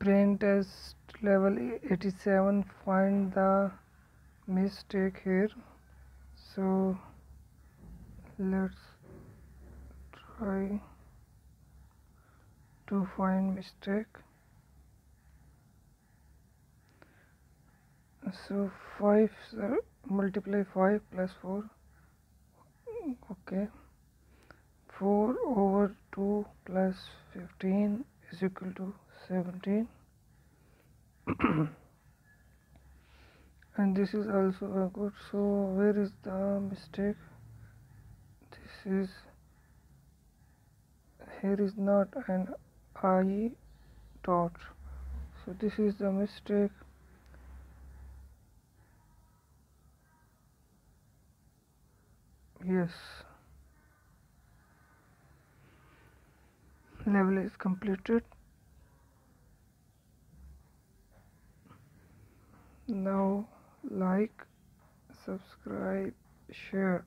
brain test level 87 find the mistake here. So let's try to find mistake. So 5 multiply 5 plus 4 okay. 4 over 2 plus 15 is equal to 17 and this is also a good so where is the mistake? This is here is not an i dot. So this is the mistake. Yes. Level is completed now like subscribe share